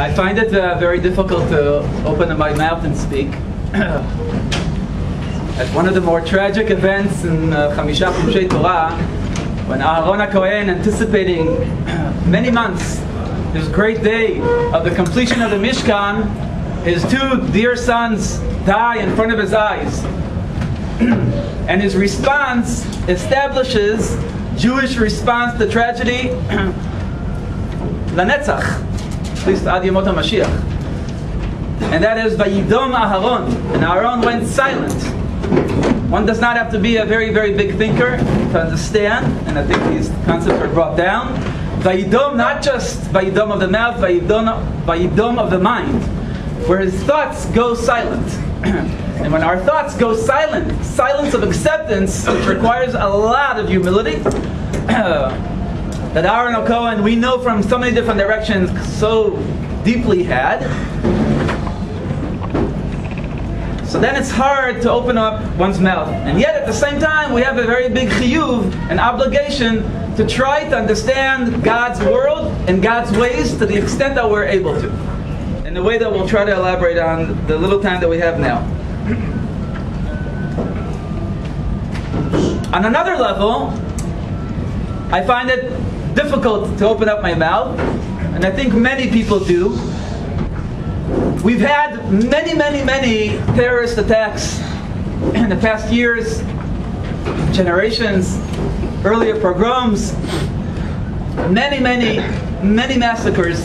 I find it uh, very difficult to open my mouth and speak. At one of the more tragic events in uh, Chamisha Chumshei Torah, when Aaron HaKohen, anticipating many months this great day of the completion of the Mishkan, his two dear sons die in front of his eyes. and his response establishes Jewish response to tragedy, Lanetzach, at least Ad Yemot HaMashiach. And that is Vayidom Aharon, and Aharon went silent. One does not have to be a very, very big thinker to understand, and I think these concepts are brought down. Vayidom, not just Vayidom of the mouth, Vayidom, Vayidom of the mind, where his thoughts go silent. and when our thoughts go silent, silence of acceptance, which requires a lot of humility, that Aaron Cohen, we know from so many different directions, so deeply had. So then it's hard to open up one's mouth. And yet at the same time, we have a very big chiyuv, an obligation to try to understand God's world and God's ways to the extent that we're able to. In the way that we'll try to elaborate on the little time that we have now. On another level, I find it difficult to open up my mouth, and I think many people do. We've had many, many, many terrorist attacks in the past years, generations, earlier pogroms, many, many, many massacres.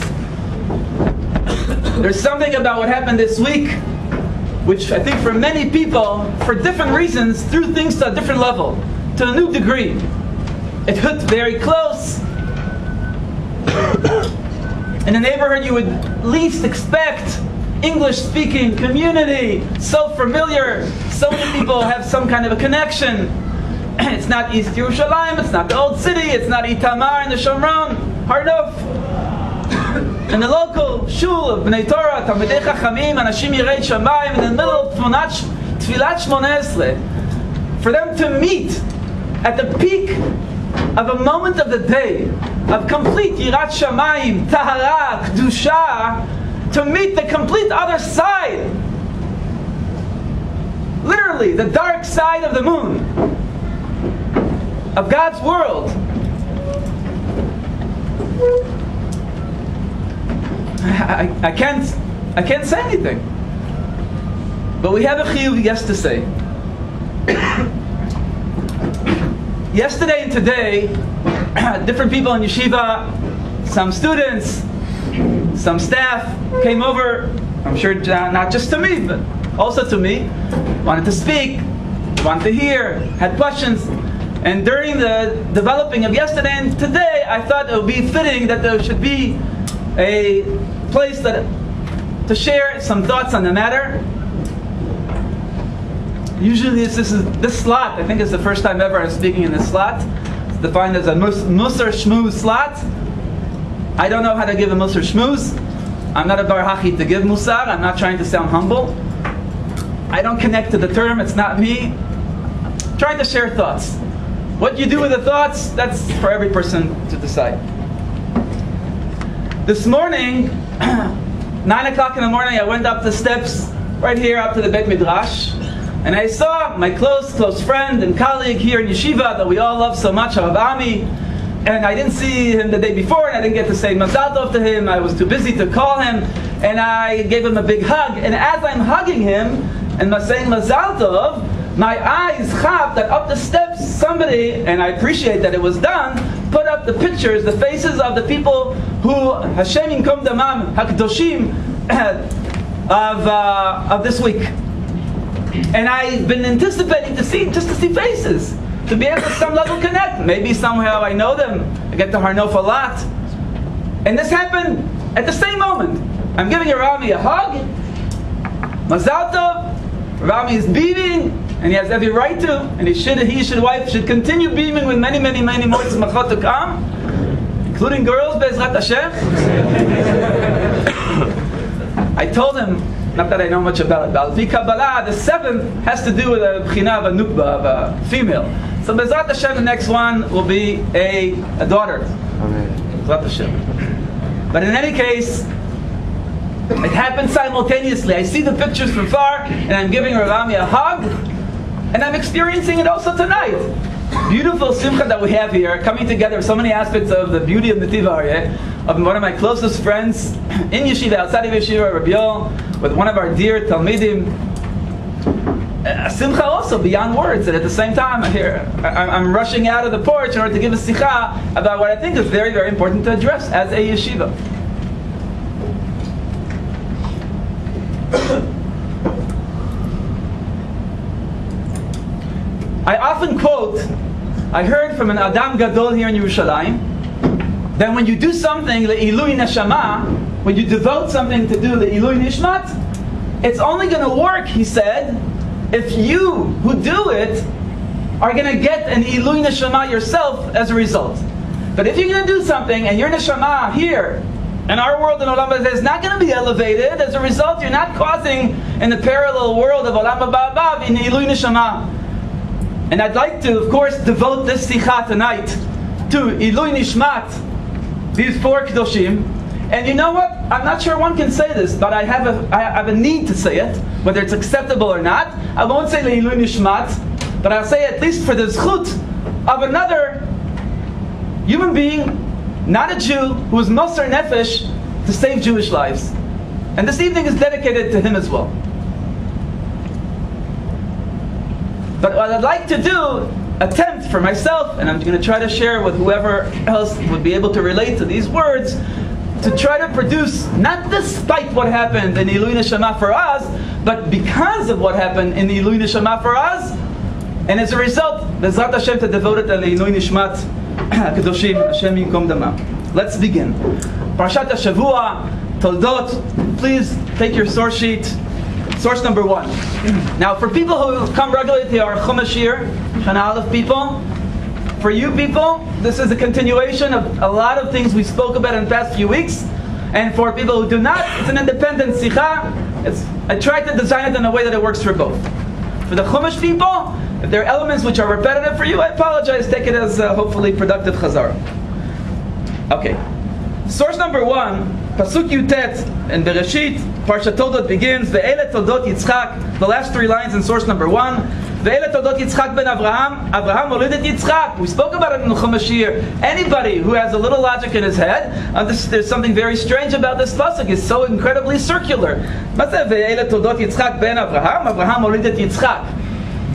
There's something about what happened this week, which I think for many people, for different reasons, threw things to a different level, to a new degree. It hit very close. In a neighborhood you would least expect English speaking community, so familiar, so many people have some kind of a connection. it's not East Yerushalayim, it's not the old city, it's not Itamar and the Shomron, hard enough. And the local shul of Bnei Torah, Talmidei Chachamim, Anashim Yirei Shamayim, in the middle of Tfilat Shmoneh for them to meet at the peak of a moment of the day of complete Yirat Shamayim, Tahara, Kedusha, to meet the complete other side. Literally, the dark side of the moon, of God's world. I, I, can't, I can't say anything. But we have a chiyuv yes to say. Yesterday and today, different people in yeshiva, some students, some staff came over, I'm sure uh, not just to me, but also to me, wanted to speak, wanted to hear, had questions. And during the developing of yesterday and today, I thought it would be fitting that there should be a place that to share some thoughts on the matter. Usually this, is this slot, I think it's the first time ever I'm speaking in this slot. Defined as a Musar Shmuz slot. I don't know how to give a Musar Shmuz. I'm not a Barhachi to give Musar. I'm not trying to sound humble. I don't connect to the term. It's not me. I'm trying to share thoughts. What you do with the thoughts, that's for every person to decide. This morning, 9 o'clock in the morning, I went up the steps right here up to the Beit Midrash. And I saw my close, close friend and colleague here in Yeshiva that we all love so much, Rav Ami, and I didn't see him the day before, and I didn't get to say Mazal Tov to him. I was too busy to call him, and I gave him a big hug. And as I'm hugging him and saying Mazal Tov, my eyes have that up the steps somebody, and I appreciate that it was done, put up the pictures, the faces of the people who Hashem Yinkom Damam Hakdoshim of uh, of this week. And I've been anticipating to see just to see faces to be able to some level connect. Maybe somehow I know them. I get to Har Nof a lot. And this happened at the same moment. I'm giving Rami a hug. Mazal. Rami is beaming, and he has every right to, and he should, he should, wife should continue beaming with many, many, many more tzmachot to come, including girls, Bezrat Hashem. I told him, not that I know much about it, but Al pi Kabbalah, the seventh has to do with a bchina of a nukba, of a female. So Bezrat Hashem, the next one will be a, a daughter. Amen. Bezrat Hashem. But in any case, It happened simultaneously. I see the pictures from far, and I'm giving Rav Ami a hug, and I'm experiencing it also tonight. Beautiful simcha that we have here, coming together, so many aspects of the beauty of Netiv Aryeh, of one of my closest friends in yeshiva, outside of yeshiva, Rabbi Yoel, with one of our dear Talmidim, a simcha also beyond words. And at the same time, I hear, I, am rushing out of the porch in order to give a sikha about what I think is very, very important to address as a yeshiva. I often quote, I heard from an Adam Gadol here in Yerushalayim, that when you do something, le'ilui neshama, when you devote something to do le'ilui nishmat, it's only going to work, he said, if you who do it are going to get an ilui neshama yourself as a result. But if you're going to do something and your neshama here in our world in Olam Hazeh is not going to be elevated, as a result, you're not causing in the parallel world of Olam Haba in ilui neshama. And I'd like to, of course, devote this sikha tonight to ilui nishmat, these four kedoshim, and you know what? I'm not sure one can say this, but I have a, I have a need to say it, whether it's acceptable or not. I won't say Le'ilui Nishmat, but I'll say at least for the zchut of another human being, not a Jew, who is Moser Nefesh to save Jewish lives. And this evening is dedicated to him as well. But what I'd like to do, attempt for myself, and I'm going to try to share with whoever else would be able to relate to these words, to try to produce, not despite what happened in Ilui Neshama for us, but because of what happened in the Ilui Neshama for us, and as a result, Bezrat Hashem to devote it to Ilui Nishmat Kedoshim Hashem Yinkom Damam. Let's begin. Parshat Shavua, Toldot, please take your source sheet. Source number one. Now, for people who come regularly to our Chumash here, Shana people, for you people, this is a continuation of a lot of things we spoke about in the past few weeks. And for people who do not, it's an independent sikha. It's, I tried to design it in a way that it works for both. For the Chumash people, if there are elements which are repetitive for you, I apologize. Take it as uh, hopefully productive chazara. Okay. Source number one, Pasuk Yud Tet in Bereshit, Parshat Toldot begins, Ve'ele Toldot Yitzchak, the last three lines in source number one, Ve'ele Toldot Yitzchak ben Avraham, Avraham Olidet Yitzchak. We spoke about it in the Chumashir. Anybody who has a little logic in his head, there's something very strange about this pasuk. It's so incredibly circular. Ve'ele Toldot Yitzchak ben Avraham, Avraham Olidet Yitzchak.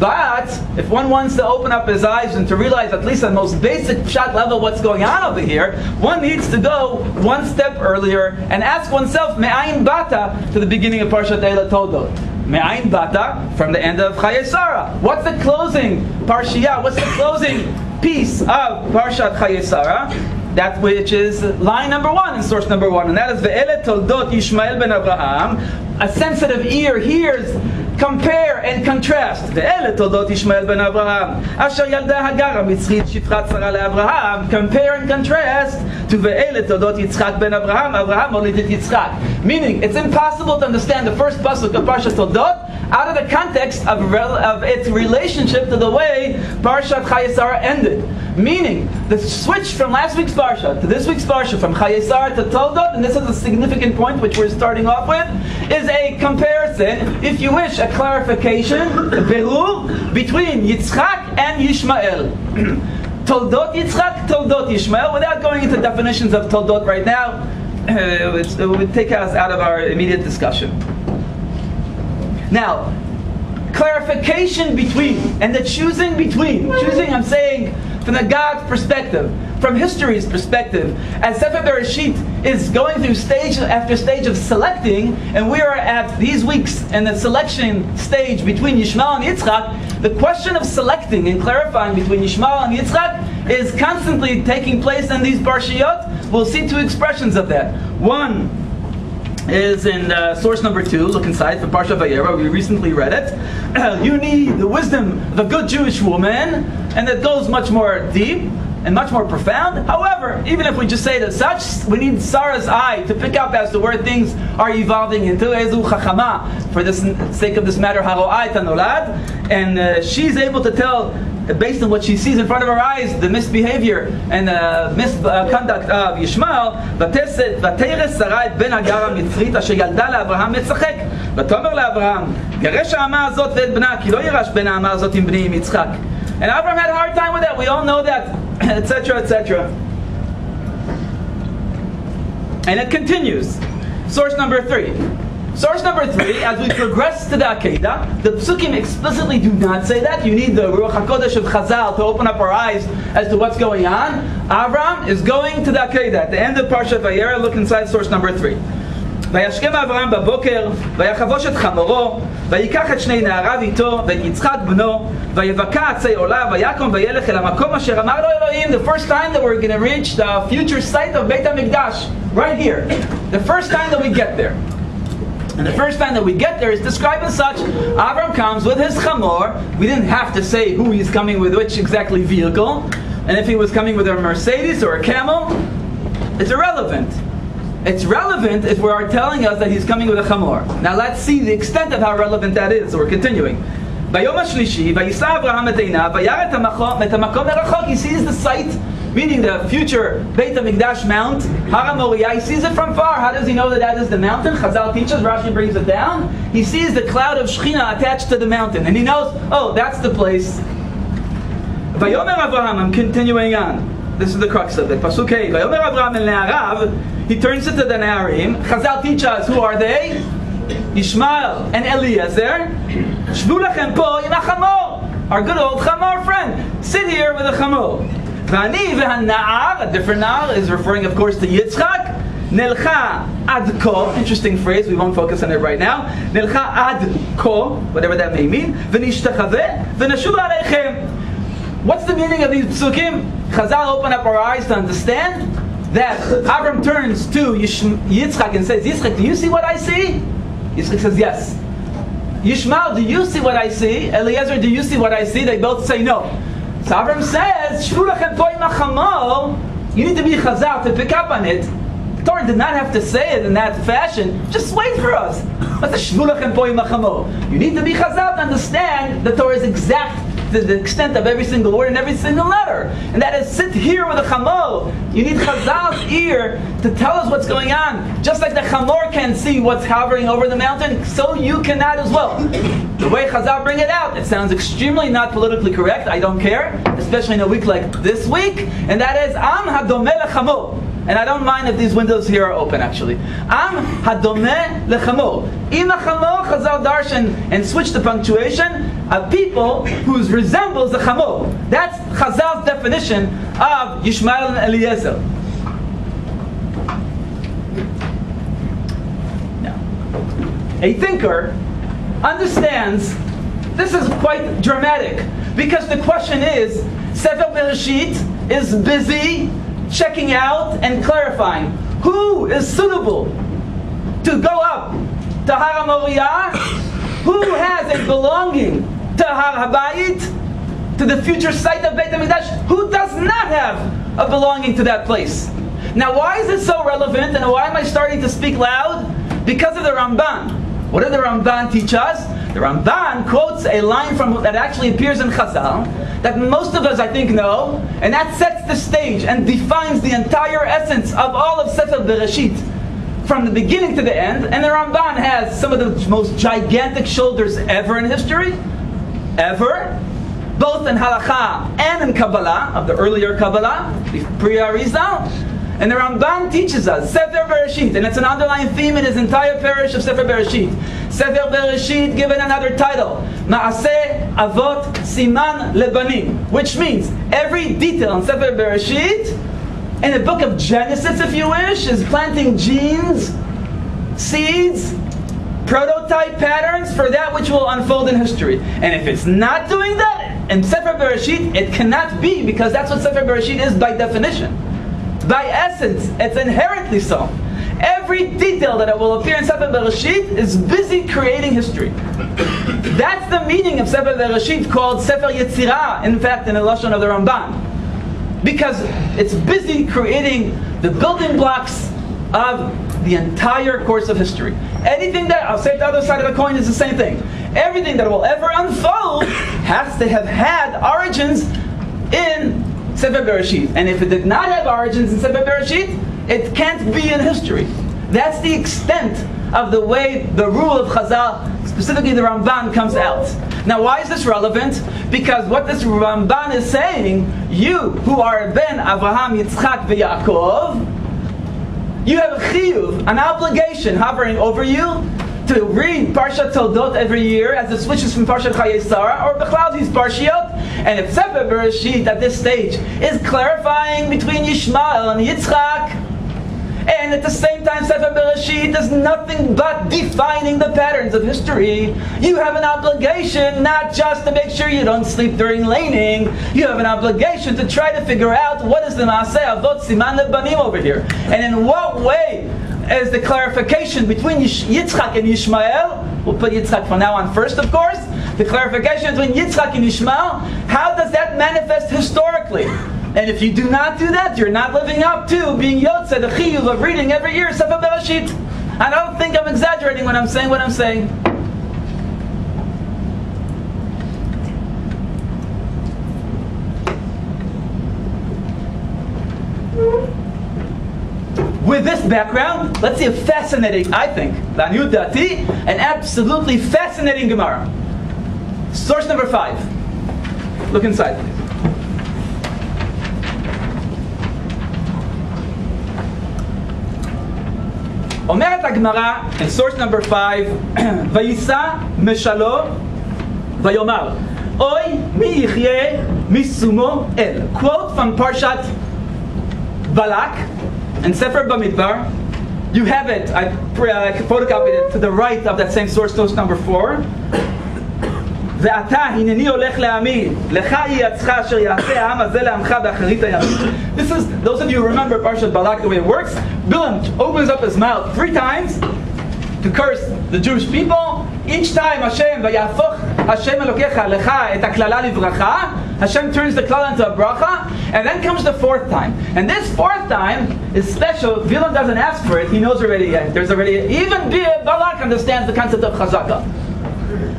But if one wants to open up his eyes and to realize at least at the most basic pshat level what's going on over here, one needs to go one step earlier and ask oneself Me'ayin Bata to the beginning of Parshat Eila Todot. Me'ayin Bata from the end of Chayei Sarah. What's the closing Parshiyah? What's the closing piece of Parshat Chayei Sarah? That which is line number one in source number one, and that is Ve'ele Toldot Yishmael ben Abraham. A sensitive ear hears compare and contrast, ואלה תולדות ישמעאל בן אברהם, אשר ילדה הגר המצרית שפחה צרה לאברהם, compare and contrast to ואלה תולדות יצחק בן אברהם, אברהם הוליד את יצחק. Meaning, it's impossible to understand the first pasuk of Parshat Toldot out of the context of, of its relationship to the way Parshat Chayei Sarah ended. Meaning, the switch from last week's Parsha to this week's Parsha, from Chayei Sarah to Toldot, and this is a significant point which we're starting off with, is a comparison, if you wish, a clarification, berur, between Yitzchak and Yishmael. Toldot Yitzchak, Toldot Yishmael, without going into definitions of Toldot right now, uh, it would take us out of our immediate discussion. Now, clarification between, and the choosing between, choosing, I'm saying, from the God's perspective, from history's perspective, as Sefer Bereshit is going through stage after stage of selecting, and we are at these weeks in the selection stage between Yishmael and Yitzchak, the question of selecting and clarifying between Yishmael and Yitzchak is constantly taking place in these Parshiyot. We'll see two expressions of that. One is in uh, source number two. Look inside for Parsha Vayera. We recently read it. you need the wisdom of a good Jewish woman, and it goes much more deep and much more profound. However, even if we just say it as such, we need Sarah's eye to pick up as to where things are evolving into Ezu Chachama, for the sake of this matter, Haro'ai Tanolad, and uh, she's able to tell based on what she sees in front of her eyes, the misbehavior and the misconduct of Yishmael, ותרס שרה את בן הגר המצרית אשר ילדה לאברהם מצחק. ותאמר לאברהם, גרש האמה הזאת ואת בנה, כי לא יירש בן האמה הזאת עם בני עם יצחק. And Abraham had a hard time with that. We all know that, etc., etc. And it continues. Source number three. Source number three, as we progress to the Akedah, the Psukim explicitly do not say that. You need the Ruach HaKodesh of Chazal to open up our eyes as to what's going on. Avram is going to the Akedah. At the end of Parshat Vayera, look inside source number three. וישכם אברהם בבוקר, ויחבוש את חמורו, ויקח את שני נעריו איתו, ואת יצחק בנו, ויבקע עצי עולה, ויקום וילך אל המקום אשר אמר לו אלוהים, the first time that we're going to reach the future site of בית המקדש, right here. The first time that we get there. And the first time that we get there is described as such. Avram comes with his chamor. We didn't have to say who he's coming with, which exactly vehicle. And if he was coming with a Mercedes or a camel, it's irrelevant. It's relevant if we are telling us that he's coming with a chamor. Now let's see the extent of how relevant that is. So we're continuing. ביום השלישי, ויישא אברהם את עיניו, וירא את המקום מרחוק, he sees the site, meaning the future Beit HaMikdash Mount, Har Moriah, he sees it from far. How does he know that that is the mountain? Chazal teaches, Rashi brings it down. He sees the cloud of Shechina attached to the mountain, and he knows, oh, that's the place. Vayomer Abraham, I'm continuing on. This is the crux of it. Pasuk Ne'arav. He turns it to the Ne'arim. Chazal teach us who are they? Ishmael and Eliezer. Shvu lachem po im chamor. Our good old chamor friend. Sit here with a chamor. Vani v'hana'ar. A different na'ar is referring, of course, to Yitzchak. Nelcha ad ko, interesting phrase, we won't focus on it right now. Nelcha ad ko, whatever that may mean. V'nishtachave, v'nashub aleichem. What's the meaning of these psukim? Chazal open up our eyes to understand that Avram turns to Yitzchak and says, Yitzchak, do you see what I see? Yitzchak says, yes. Yishmael, do you see what I see? Eliezer, do you see what I see? They both say no. So Avram says, you need to be chazal to pick up on it. The Torah did not have to say it in that fashion. Just wait for us. You need to be chazal to understand the Torah's exact to the extent of every single word and every single letter. And that is sit here with a chamor. You need Chazal's ear to tell us what's going on. Just like the chamor can see what's hovering over the mountain, so you cannot as well. The way Chazal bring it out, it sounds extremely not politically correct. I don't care, especially in a week like this week. And that is Am Hadomeh Chamor. And I don't mind if these windows here are open actually. Am hadome lechamor. In chamor chazal darshan and switch the punctuation of people whose resembles the chamor. That's Chazal's definition of Yishmael and Eliezer. Now, a thinker understands this is quite dramatic because the question is Sefer Bereshit is busy checking out and clarifying who is suitable to go up to Har Moriah, who has a belonging to Har Habayit, to the future site of Beit HaMikdash, who does not have a belonging to that place. Now, why is it so relevant, and why am I starting to speak loud? Because of the Ramban. What did the Ramban teach us? The Ramban quotes a line from that actually appears in Chazal that most of us, I think, know, and that sets the stage and defines the entire essence of all of Sefer Bereshit from the beginning to the end. And the Ramban has some of the most gigantic shoulders ever in history, ever, both in Halacha and in Kabbalah, of the earlier Kabbalah, pre Arizal. And the Ramban teaches us, Sefer Bereshit, and it's an underlying theme in his entire perush of Sefer Bereshit. Sefer Bereshit given another title, Maaseh Avot Siman Lebanim, which means every detail in Sefer Bereshit, in the book of Genesis, if you wish, is planting genes, seeds, prototype patterns for that which will unfold in history. And if it's not doing that in Sefer Bereshit, it cannot be because that's what Sefer Bereshit is by definition. By essence, it's inherently so. Every detail that will appear in Sefer Bereshit is busy creating history. That's the meaning of Sefer Bereshit called Sefer Yetzirah, in fact, in the Lashon of the Ramban. Because it's busy creating the building blocks of the entire course of history. Anything that, I'll say the other side of the coin is the same thing. Everything that will ever unfold has to have had origins in Sefer Bereshit. And if it did not have origins in Sefer Bereshit, it can't be in history. That's the extent of the way the rule of Chazal, specifically the Ramban, comes out. Now, why is this relevant? Because what this Ramban is saying, you who are Ben Avraham, Yitzchak, Yaakov, you have a chiyuv, an obligation hovering over you to read Parshat Toldot every year as it switches from Parshat Chayei Sarah or Bechlal these Parshiot. And if Sefer Bereshit at this stage is clarifying between Yishmael and Yitzchak, and at the same time, Sefer Bereshit is nothing but defining the patterns of history. You have an obligation not just to make sure you don't sleep during laning. You have an obligation to try to figure out what is the Maaseh Avot Siman Lebanim over here. And in what way is the clarification between Yitzchak and Yishmael, we'll put Yitzchak from now on first, of course, the clarification between Yitzchak and Yishmael, how does that manifest historically? And if you do not do that, you're not living up to being Yotze, the Chiyuv of reading every year Sefer Bereshit. I don't think I'm exaggerating when I'm saying what I'm saying. With this background, let's see a fascinating, I think, Dati, an absolutely fascinating Gemara. Source number five. Look inside, please. אומרת הגמרא, in source number 5, ויישא משלו ויאמר, אוי מי יחיה משומו אל. quote from פרשת בלק, in ספר במדבר, you have it, I photocopied it to the right of that same source, source number 4. ועתה הנני הולך להעמיד, לך ייעצך אשר יעשה העם הזה לעמך באחרית הימים. This is, those of you who remember Parshat Balak, the way it works, Bilam opens up his mouth three times to curse the Jewish people. Each time Hashem, ויהפוך Hashem אלוקיך לך את הקללה לברכה, Hashem turns the klala into a bracha, and then comes the fourth time. And this fourth time is special. Bilam doesn't ask for it. He knows already. There's already even Balak understands the concept of chazaka.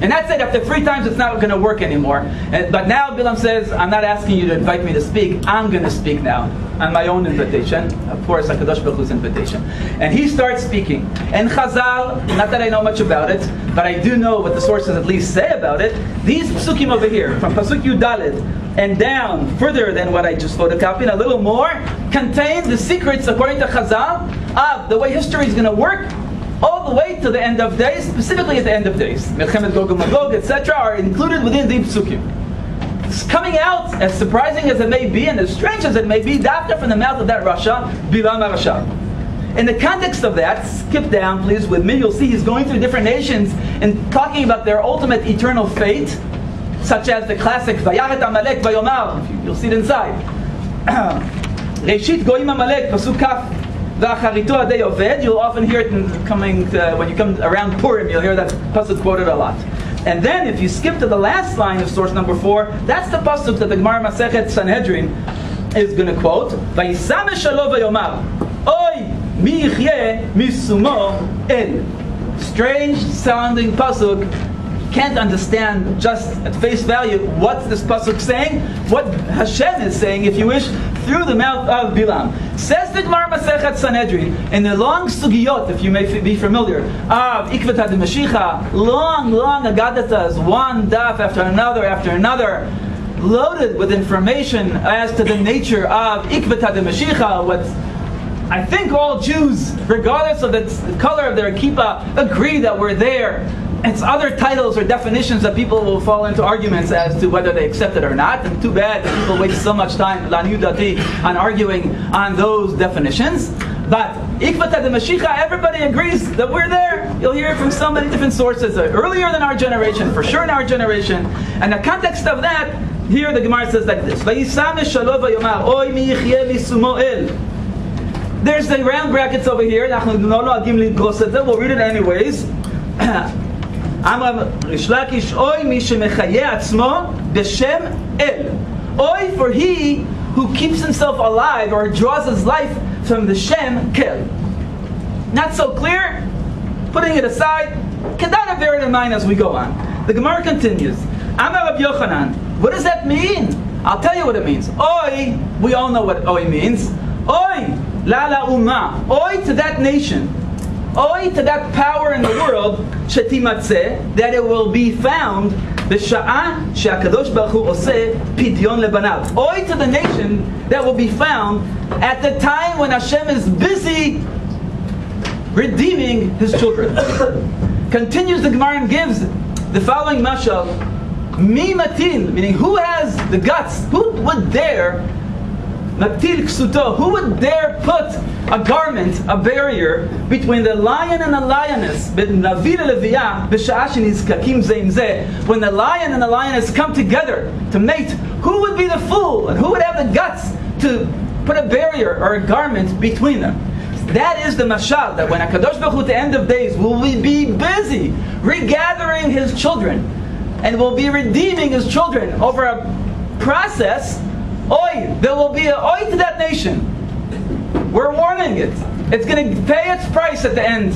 And that's it. After three times, it's not going to work anymore. But now Bilam says, I'm not asking you to invite me to speak. I'm going to speak now on my own invitation. Of course, HaKadosh Baruch Hu's invitation. And he starts speaking. And Chazal, not that I know much about it, but I do know what the sources at least say about it. These psukim over here, from Pasuk Yud Dalet and down further than what I just photocopied, a little more, contain the secrets, according to Chazal, of the way history is going to work all the way to the end of days, specifically at the end of days. Melchemet Gog and Magog, etc., are included within the psukim. Coming out, as surprising as it may be, and as strange as it may be, after from the mouth of that Rasha, Bilam Rasha. In the context of that, skip down please with me, you'll see he's going through different nations and talking about their ultimate eternal fate, such as the classic Vayaret Amalek Vayomar, you'll see it inside. Reshit Goyim Amalek, Pasuk Kaf, You'll often hear it coming to, when you come around Purim. You'll hear that pasuk quoted a lot. And then, if you skip to the last line of source number four, that's the pasuk that the Gemara Masechet Sanhedrin is going to quote. Oy. Strange sounding pasuk can't understand just at face value what this pasuk saying, what Hashem is saying, if you wish, through the mouth of Bilam. Says the Gemara Masechet Sanhedrin in the long sugiyot, if you may be familiar, of Ikvat Mashicha, long, long agadatas, one daf after another after another, loaded with information as to the nature of Ikvat Mashicha, what I think all Jews, regardless of the color of their kippah, agree that we're there it's other titles or definitions that people will fall into arguments as to whether they accept it or not. And too bad that people waste so much time on arguing on those definitions. But Ikvata de Mashiach, everybody agrees that we're there. You'll hear it from so many different sources, uh, earlier than our generation, for sure in our generation. And the context of that, here the Gemara says like this: There's the round brackets over here. We'll read it anyways. אמר ריש לקיש, אוי מי שמחיה עצמו בשם אל. Oy for he who keeps himself alive or draws his life from the Shem Kel. not so clear, putting it aside, Kedana bear it in mind as we go on. The Gemara continues. Amar Rav Yochanan. What does that mean? I'll tell you what it means. Oi, we all know what oi means. Oi, la la umma. Oi to that nation. Oy to that power in the world, Shetimatse, that it will be found, b'sha'ah she'akadosh baruch hu oseh pidyon lebanav. Oy to the nation that will be found at the time when Hashem is busy redeeming his children. Continues the Gemara and gives the following mashal, mi matin, meaning who has the guts, who would dare who would dare put a garment, a barrier, between the lion and the lioness, when the lion and the lioness come together to mate, who would be the fool, and who would have the guts to put a barrier or a garment between them? That is the mashal, that when HaKadosh Baruch Hu, at the end of days, will we be busy regathering his children and will be redeeming his children over a process, Oy, there will be an oy to that nation. We're warning it. It's going to pay its price at the end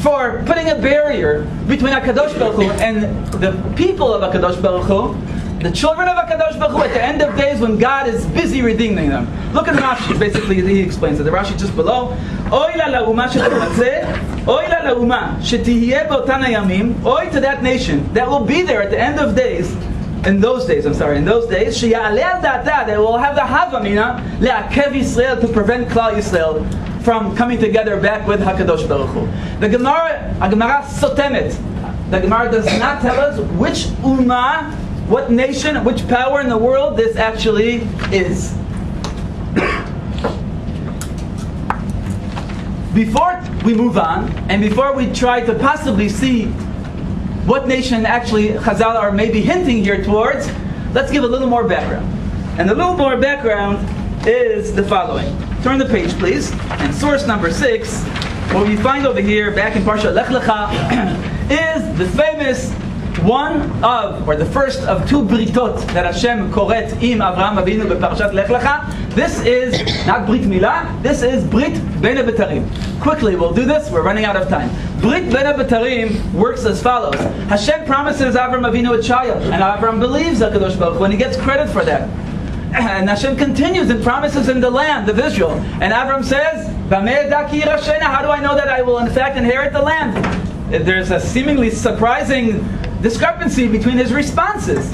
for putting a barrier between Akadosh Baruch Hu and the people of Akadosh Baruch Hu, the children of Akadosh Baruch Hu, at the end of days when God is busy redeeming them. Look at the Rashi. Basically, he explains it. The Rashi just below. Oy la la'uma shetimatzeh, oy la la'uma shetihiyeh ba'otan hayamim, oy to that nation that will be there at the end of days in those days, I'm sorry, in those days, they will have the Havamina le'akev Yisrael to prevent Klal Yisrael from coming together back with Hakadosh Baruch Hu. The Gemara, a Gemara sotemet. The Gemara does not tell us which Ummah, what nation, which power in the world this actually is. before we move on, and before we try to possibly see what nation actually Chazal are maybe hinting here towards, let's give a little more background. And the little more background is the following. Turn the page, please. And source number six, what we find over here, back in Parsha Lech Lecha, is the famous one of, or the first of two britot that Hashem koret im Avraham Avinu beParashat Lech Lecha. This is not Brit Milah, this is Brit Ben Betarim. Quickly, we'll do this, we're running out of time. Brit Ben Betarim works as follows. Hashem promises Avram Avinu a child, and Avram believes HaKadosh Baruch when he gets credit for that. And Hashem continues and promises him the land of Israel. And Avram says, How do I know that I will in fact inherit the land? There's a seemingly surprising discrepancy between his responses.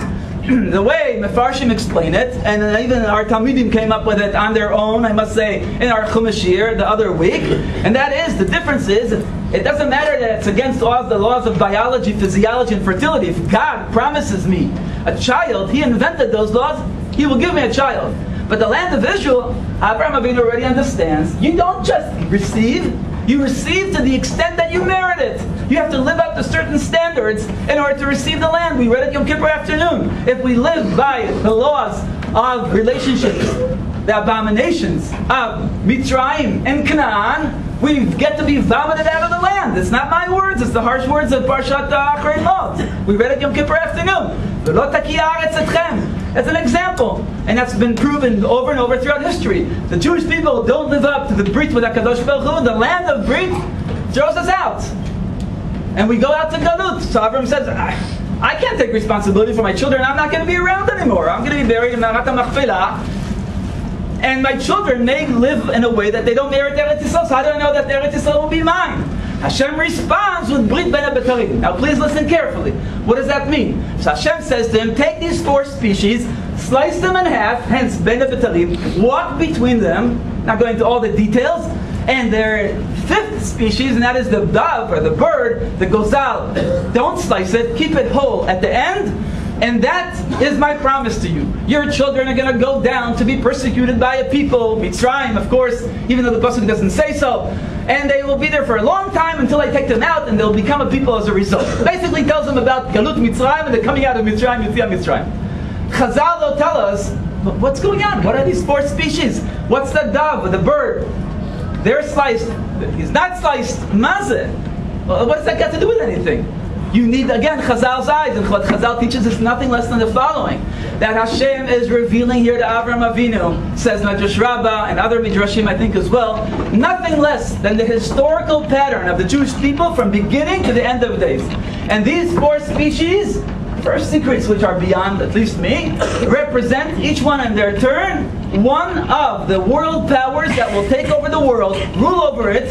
the way Mefarshim explain it, and even our Talmidim came up with it on their own, I must say, in our Chumashir the other week, and that is, the difference is, it doesn't matter that it's against all the laws of biology, physiology, and fertility. If God promises me a child, He invented those laws, He will give me a child. But the land of Israel, Abraham Avinu already understands, you don't just receive, you receive to the extent that you merit it. You have to live up to certain standards in order to receive the land. We read it Yom Kippur afternoon. If we live by the laws of relationships, the abominations of Mitzrayim and Canaan, we get to be vomited out of the land. It's not my words, it's the harsh words of Parshat Achrei Mot. We read it Yom Kippur afternoon. It's an example, and that's been proven over and over throughout history. The Jewish people don't live up to the Brit with HaKadosh Hu. The land of Brit throws us out. And we go out to Galut. So Avram says, I, I can't take responsibility for my children. I'm not going to be around anymore. I'm going to be buried in Marat. And my children may live in a way that they don't merit Eretz Yisrael. So I know that Eretz Yisrael will be mine? Hashem responds with Brit Bein HaBetarim. Now please listen carefully. What does that mean? So Hashem says to him, take these four species, slice them in half, hence Bein HaBetarim, walk between them, not going into all the details, and their fifth species, and that is the dove or the bird, the gozal. Don't slice it, keep it whole at the end, and that is my promise to you. Your children are going to go down to be persecuted by a people, Mitzrayim, of course, even though the Pasuk doesn't say so and they will be there for a long time until I take them out, and they'll become a people as a result. Basically, tells them about Galut Mitzrayim and they're coming out of Mitzrayim, Yitzias Mitzrayim. Chazal will tell us what's going on. What are these four species? What's the dove, or the bird? They're sliced. He's not sliced. Mazeh. Well, what's that got to do with anything? You need, again, Chazal's eyes. And what Chazal teaches is nothing less than the following. That Hashem is revealing here to Avram Avinu, says Medrash Rabbah and other Midrashim, I think, as well, nothing less than the historical pattern of the Jewish people from beginning to the end of days. And these four species first secrets which are beyond at least me represent each one in their turn one of the world powers that will take over the world, rule over it,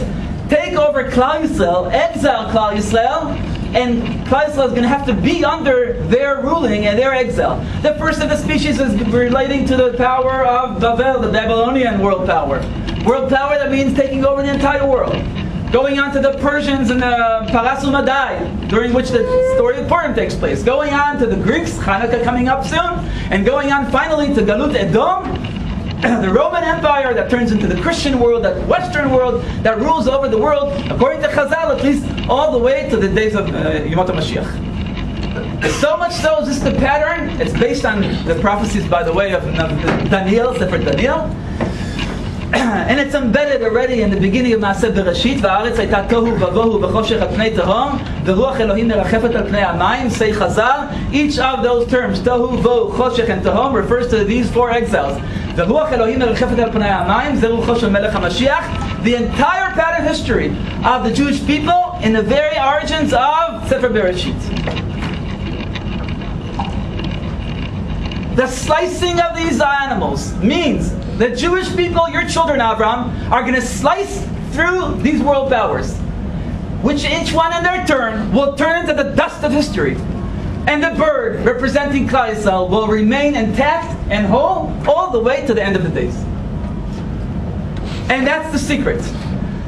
take over Klal Yisrael, exile Klal Yisrael, and Klal Yisrael is going to have to be under their ruling and their exile. The first of the species is relating to the power of Babel, the Babylonian world power. World power that means taking over the entire world. Going on to the Persians and the Parasu Madai, during which the story of Purim takes place. Going on to the Greeks, Hanukkah coming up soon, and going on finally to Galut Edom, the Roman Empire that turns into the Christian world, that Western world that rules over the world, according to Chazal, at least all the way to the days of uh, Yemot HaMashiach. So much so is this the pattern. It's based on the prophecies, by the way, of Daniel, Sefer Daniel and it's embedded already in the beginning of Maaseh Bereshit, והארץ הייתה תוהו ובוהו בחושך על פני תהום, ורוח אלוהים מרחפת על פני המים, say Chazal. Each of those terms, tohu, vohu, choshech, and tehom, refers to these four exiles. ורוח אלוהים מרחפת על פני המים, זה רוחו של מלך המשיח. The entire pattern history of the Jewish people in the very origins of Sefer Bereshit. The slicing of these animals means the Jewish people, your children, Avram, are going to slice through these world powers, which each one in their turn will turn into the dust of history. And the bird, representing Klal will remain intact and whole all the way to the end of the days. And that's the secret.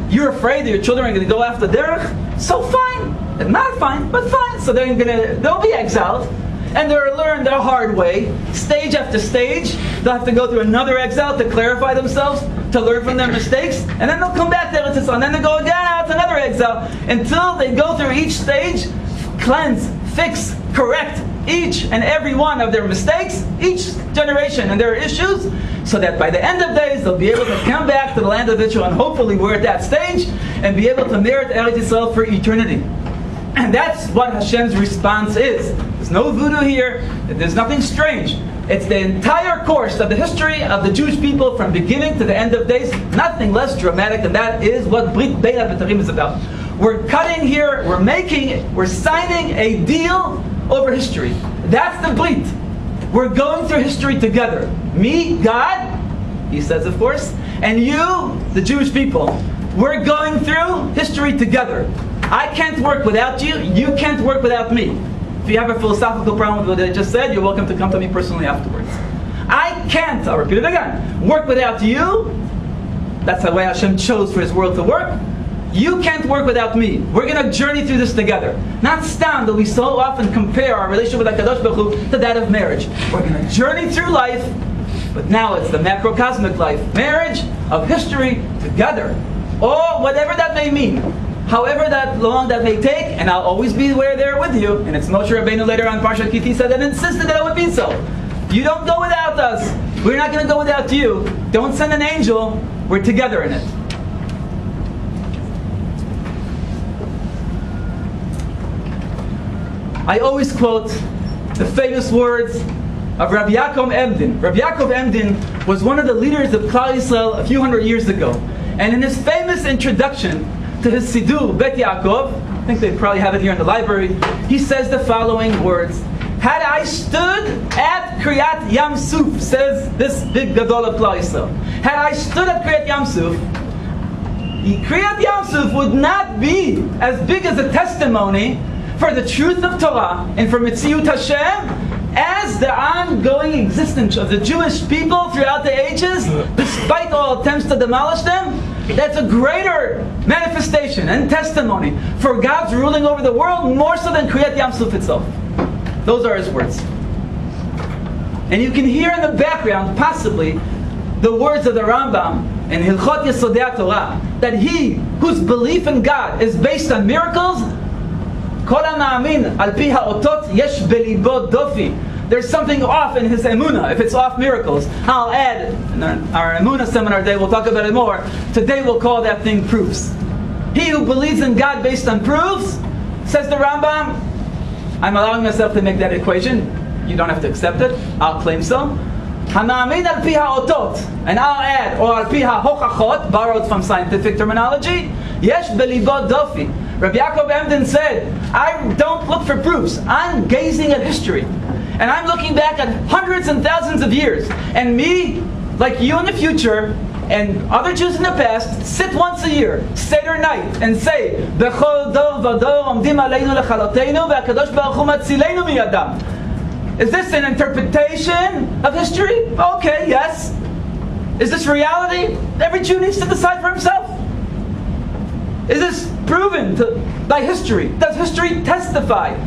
You're afraid that your children are going to go after derech? So fine. Not fine, but fine. So they're going to, they'll be exiled and they're learned the hard way, stage after stage. They'll have to go through another exile to clarify themselves, to learn from their mistakes, and then they'll come back to Eretz Yisrael, and then they go again ah, out to another exile until they go through each stage, cleanse, fix, correct each and every one of their mistakes, each generation and their issues, so that by the end of days they'll be able to come back to the land of Israel, and hopefully we're at that stage, and be able to merit Eretz Yisrael for eternity. And that's what Hashem's response is. There's no voodoo here. There's nothing strange. It's the entire course of the history of the Jewish people from beginning to the end of days. Nothing less dramatic than that is what Brit Bein HaBetarim is about. We're cutting here, we're making, we're signing a deal over history. That's the Brit. We're going through history together. Me, God, he says, of course, and you, the Jewish people. We're going through history together. I can't work without you. You can't work without me. If you have a philosophical problem with what I just said, you're welcome to come to me personally afterwards. I can't, I'll repeat it again, work without you. That's the way Hashem chose for His world to work. You can't work without me. We're going to journey through this together. Not stand that we so often compare our relationship with HaKadosh Baruch Hu to that of marriage. We're going to journey through life, but now it's the macrocosmic life. Marriage of history together. Or whatever that may mean however that long that may take, and I'll always be where there with you. And it's Moshe Rabbeinu later on Parshat Ki Tisa that insisted that it would be so. You don't go without us. We're not going to go without you. Don't send an angel. We're together in it. I always quote the famous words of Rabbi Yaakov Emden. Rabbi Yaakov Emden was one of the leaders of Klal Yisrael a few hundred years ago. And in his famous introduction to his Siddur, Bet Yaakov, I think they probably have it here in the library, he says the following words. Had I stood at Kriyat Yam Suf, says this big Gadol of Klal had I stood at Kriyat Yam Suf, Kriyat Yam Suf would not be as big as a testimony for the truth of Torah and for Mitziyut Hashem as the ongoing existence of the Jewish people throughout the ages, despite all attempts to demolish them, that's a greater manifestation and testimony for God's ruling over the world more so than Kriyat Yam Suf itself. Those are his words. And you can hear in the background, possibly, the words of the Rambam in Hilchot Yesodei Torah, that he whose belief in God is based on miracles, כל המאמין על פי האותות יש בליבו דופי there's something off in his emuna, if it's off miracles. I'll add, in our, emuna seminar day, we'll talk about it more. Today we'll call that thing proofs. He who believes in God based on proofs, says the Rambam, I'm allowing myself to make that equation. You don't have to accept it. I'll claim so. Hanamin al pi ha'otot, and I'll add, or al pi ha'hochachot, borrowed from scientific terminology, yesh belibo dofi. Rabbi Yaakov Emden said, I don't look for proofs. I'm gazing at history. And I'm looking back at hundreds and thousands of years. And me, like you in the future, and other Jews in the past sit once a year, Seder night, and say, "Bechol dor v'dor omdim aleinu lechalotenu ve'akadosh baruch hu matzilenu miyadam." Is this an interpretation of history? Okay, yes. Is this reality? Every Jew needs to decide for himself. Is this proven to, by history? Does history testify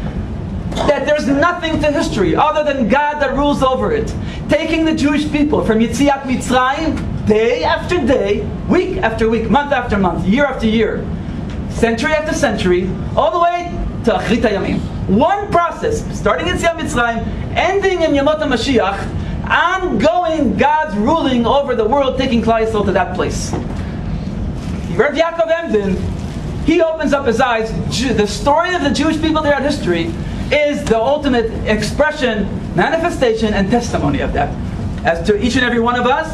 that there's nothing to history other than God that rules over it? Taking the Jewish people from Yetziat Mitzrayim, day after day, week after week, month after month, year after year, century after century, all the way to Achrit. One process, starting in Yetziat Mitzrayim, ending in Yemot HaMashiach, ongoing God's ruling over the world, taking Klal Yisrael to that place. Rav Yaakov Emden, he opens up his eyes. The story of the Jewish people throughout history is the ultimate expression, manifestation, and testimony of that. As to each and every one of us,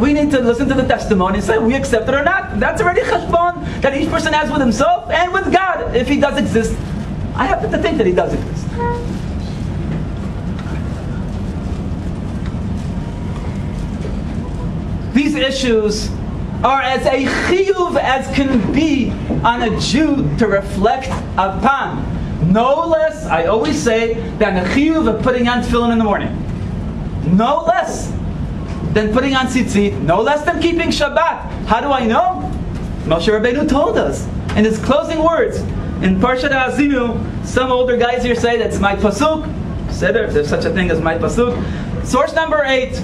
we need to listen to the testimony and say we accept it or not. That's already cheshbon that each person has with himself and with God, if he does exist. I happen to think that he does exist. These issues are as a chiyuv as can be on a Jew to reflect upon. No less, I always say, than a chiyuv of putting on tefillin in the morning. No less than putting on tzitzit. No less than keeping Shabbat. How do I know? Moshe Rabbeinu told us in his closing words in Parshat Azinu. Some older guys here say that's my pasuk. Seder, if there's such a thing as my pasuk. Source number eight.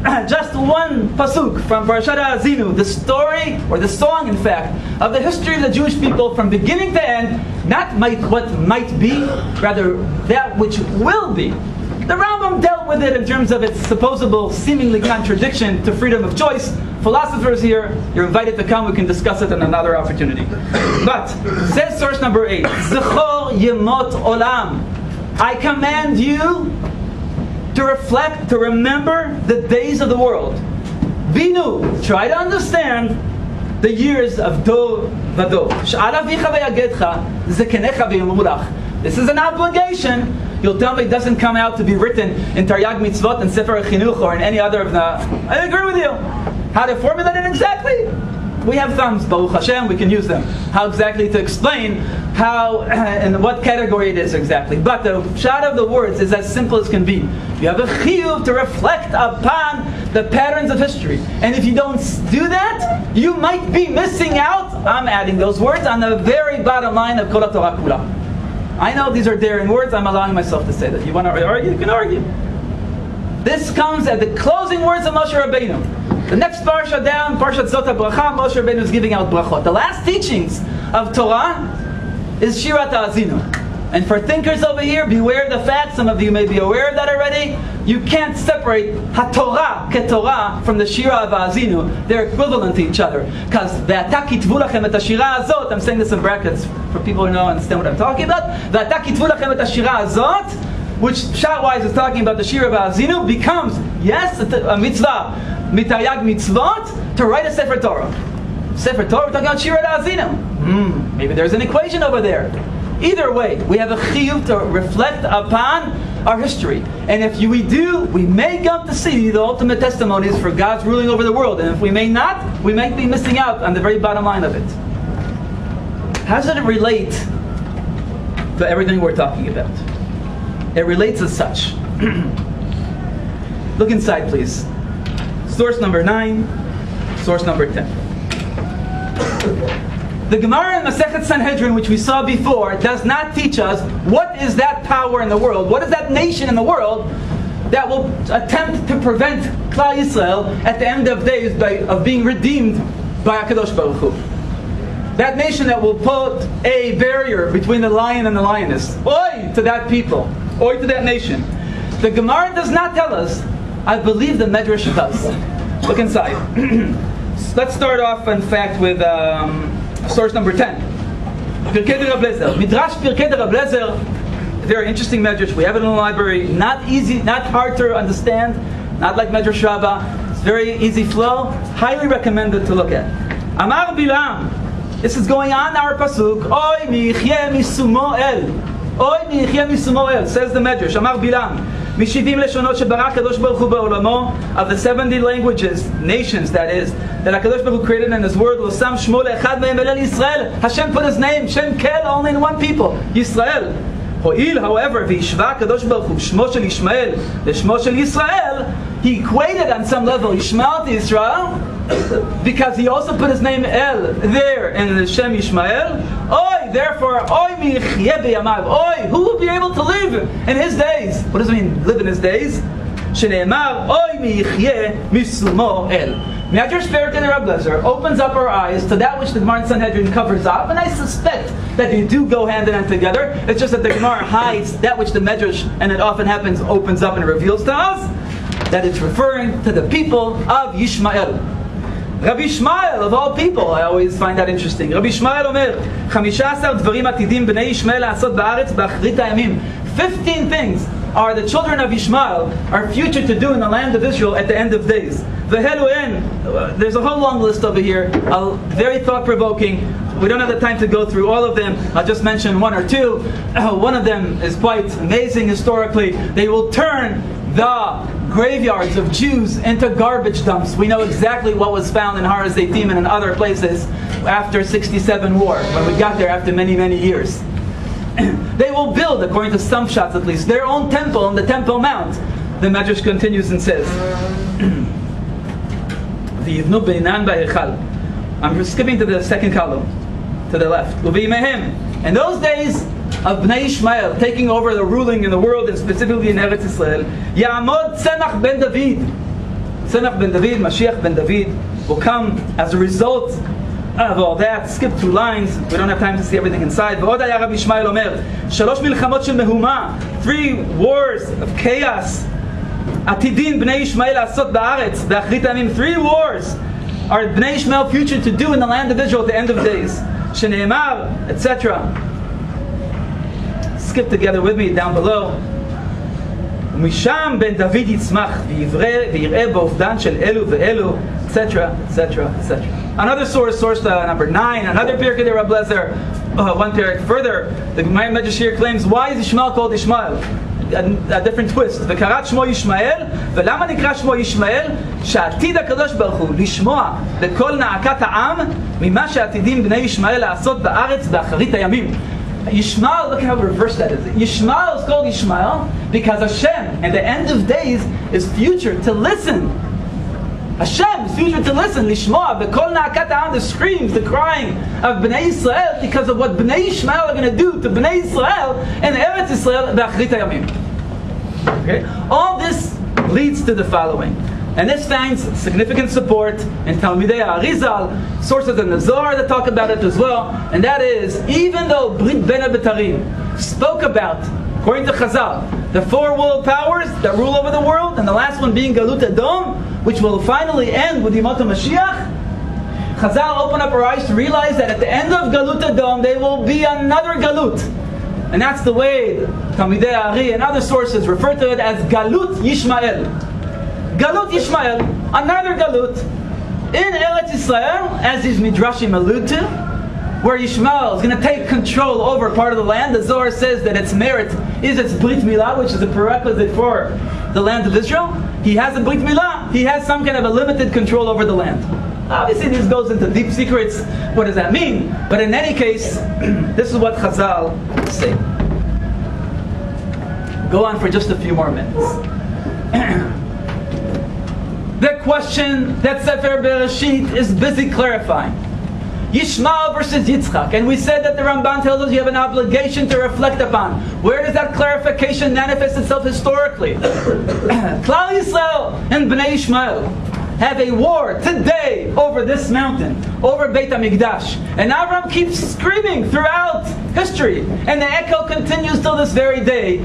just one pasuk from Parashat Azinu, the story, or the song in fact, of the history of the Jewish people from beginning to end, not might, what might be, rather that which will be. The Rambam dealt with it in terms of its supposable seemingly contradiction to freedom of choice. Philosophers here, you're invited to come, we can discuss it in another opportunity. But, says source number eight, Zechor Yemot Olam. I command you to reflect, to remember the days of the world. Vinu, try to understand the years of Dor VaDor. This is an obligation. You'll tell me it doesn't come out to be written in Taryag Mitzvot and Sefer Chinuch or in any other of the. I agree with you. How to formulate it exactly? We have thumbs, Baruch Hashem, we can use them. How exactly to explain how and what category it is exactly. But the shot of the words is as simple as can be. You have a chiyuv to reflect upon the patterns of history. And if you don't do that, you might be missing out, I'm adding those words, on the very bottom line of Kol Torah Kula. I know these are daring words, I'm allowing myself to say that. You want to argue? You can argue. This comes at the closing words of Moshe Rabbeinu. The next parsha down, Parshat Zot Bracha, Moshe Rabbeinu is giving out brachot. The last teachings of Torah is Shirat Azinu. And for thinkers over here, beware the fact, some of you may be aware of that already, you can't separate HaTorah, Ketorah, from the Shira of Azinu. They're equivalent to each other. Because Ve'ata kitvu lachem et azot, I'm saying this in brackets for people who know and understand what I'm talking about. Ve'ata kitvu lachem et azot, which shot-wise is talking about the Shira Azinu, becomes, yes, a mitzvah, mitayag mitzvot to write a Sefer Torah. Sefer Torah, we're talking about Shira Azinu. Hmm, maybe there's an equation over there. Either way, we have a chiyuv to reflect upon our history. And if we do, we may come to see the ultimate testimonies for God's ruling over the world. And if we may not, we might be missing out on the very bottom line of it. How does it relate to everything we're talking about? It relates as such. Look inside, please. Source number 9, source number 10. The Gemara in Masechet Sanhedrin, which we saw before, does not teach us what is that power in the world, what is that nation in the world that will attempt to prevent Klal Yisrael at the end of days by, of being redeemed by Hakadosh Baruch Hu. That nation that will put a barrier between the lion and the lioness. Oi to that people. Oi to that nation. The Gemara does not tell us I believe the Medrash does. Look inside. Let's start off, in fact, with um, source number 10. Pirkei de Rabbi Eliezer. Midrash Pirkei de Rabbi Eliezer, very interesting medrash. We have it in the library. Not easy, not hard to understand. Not like Medrash Rabbah. It's very easy flow. Highly recommended to look at. Amar Bilam. This is going on our pasuk. Oy michye misumo el. Oy michye misumo el. Says the Medrash. Amar Bilam. משבעים לשונות שברא הקדוש ברוך הוא בעולמו, of the 70 languages, nations that is, that הקדוש ברוך הוא created in his word, לא שם שמו לאחד מהם אלא לישראל. Hashem put his name, Shem Kel, only in one people, ישראל. הואיל, however, והשווה הקדוש ברוך הוא שמו של ישמעאל לשמו של ישראל, he equated on some level Yishmael to Israel, because he also put his name El there in the Shem Ishmael. Oi, therefore, Oi mi yamav. Oi, who will be able to live in his days? What does it mean, live in his days? Shenamar, Oi mi misumo El. Medrash spirit in the Rebbezer opens up our eyes to that which the Gemara in Sanhedrin covers up, and I suspect that they do go hand in hand together. It's just that the Gemara hides that which the Medrash, and it often happens, opens up and reveals to us that it's referring to the people of Yishmael. רבי ישמעאל, of all people, I always find that interesting. רבי ישמעאל אומר, 15 דברים עתידים בני ישמעאל לעשות בארץ באחרית הימים. 15 things are the children of Ishmael are future to do in the land of Israel at the end of days. The there's a whole long list over here, uh, very thought provoking. We don't have the time to go through all of them. I'll just mention one or two. Uh, one of them is quite amazing historically. They will turn the graveyards of Jews into garbage dumps. We know exactly what was found in Har and in other places after 67 war, when we got there after many, many years. they will build, according to some shots at least, their own temple on the Temple Mount. The Medrash continues and says, I'm skipping to the second column, to the left. In those days, of Bnei Ishmael taking over the ruling in the world and specifically in Eretz Israel, Ya'amod Tzemach ben David. Tzemach ben David, Mashiach ben David, will come as a result of all that. Skip two lines, we don't have time to see everything inside. ועוד היה רב ישמעאל אומר, שלוש מלחמות three wars of chaos, Atidin Bnei ישמעאל Asot בארץ, באחרית הימים, three wars are Bnei Ishmael future to do in the land of Israel at the end of days. שנאמר, etc skip together with me down below. ומשם בן דוד יצמח ויראה באובדן של אלו ואלו, etc, etc, etc. Another source, source uh, number 9, another Pirkei de Rabbi Eliezer, uh, one Pirkei further, the Gemara Magishir claims, why is Ishmael called Ishmael? A, a different twist. וקראת שמו ישמעאל, ולמה נקרא שמו ישמעאל? שעתיד הקדוש ברוך הוא לשמוע בכל נאקת העם ממה שעתידים בני ישמעאל לעשות בארץ באחרית הימים. Yishmael, look how reversed that is. Yishmael is called Yishmael because Hashem, at the end of days, is future to listen. Hashem is future to listen. Lishmoa, the kol na'akat the screams, the crying of Bnei Israel because of what Bnei Yishmael are going to do to Bnei Israel and Eretz Israel, the Yamim. Okay? All this leads to the following. And this finds significant support in Talmidei Arizal, sources in the Zohar that talk about it as well. And that is, even though Brit Bein HaBetarim spoke about, according to Chazal, the four world powers that rule over the world, and the last one being Galut Adom, which will finally end with Yemot Mashiach, Chazal open up our eyes to realize that at the end of Galut Adom, there will be another Galut. And that's the way Talmidei Ari and other sources refer to it as Galut Yishmael. Galut Yishmael, another Galut, in Eretz Israel, as these Midrashim allude to, where Yishmael is going to take control over part of the land. The Zohar says that its merit is its Brit Milah, which is a prerequisite for the land of Israel. He has a Brit Milah. He has some kind of a limited control over the land. Obviously, this goes into deep secrets. What does that mean? But in any case, this is what Chazal say. Go on for just a few more minutes. the question that Sefer Bereshit is busy clarifying. Yishmael versus Yitzchak. And we said that the Ramban tells us you have an obligation to reflect upon. Where does that clarification manifest itself historically? Klal Yisrael and Bnei Yishmael have a war today over this mountain, over Beit HaMikdash. And Avram keeps screaming throughout history. And the echo continues till this very day.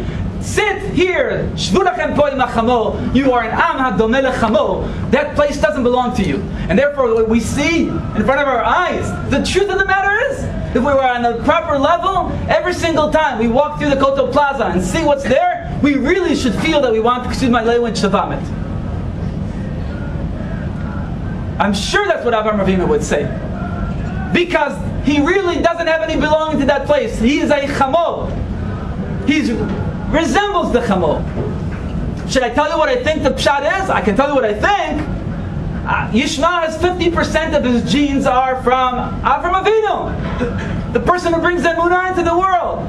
Sit here. You are an am hadome That place doesn't belong to you. And therefore, what we see in front of our eyes, the truth of the matter is, if we were on the proper level, every single time we walk through the Kotel Plaza and see what's there, we really should feel that we want to excuse my language Shavamit. I'm sure that's what Avram Avinu would say. Because he really doesn't have any belonging to that place. He is a chamo. He resembles the chamo. Should I tell you what I think the pshat is? I can tell you what I think. Uh, Yishmael's 50% of his genes are from Avram Avinu, the person who brings emunah into the world.